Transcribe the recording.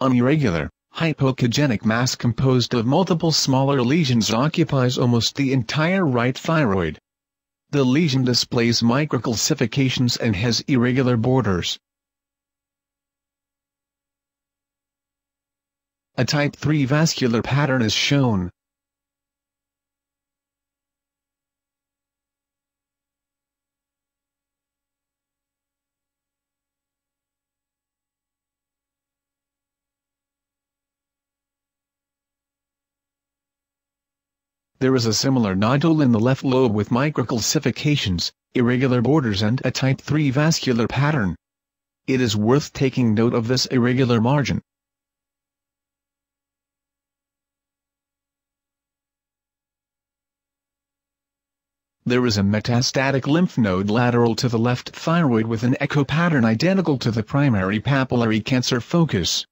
An irregular, hypoechogenic mass composed of multiple smaller lesions occupies almost the entire right thyroid. The lesion displays microcalcifications and has irregular borders. A type 3 vascular pattern is shown. There is a similar nodule in the left lobe with microcalcifications, irregular borders and a type 3 vascular pattern. It is worth taking note of this irregular margin. There is a metastatic lymph node lateral to the left thyroid with an echo pattern identical to the primary papillary cancer focus.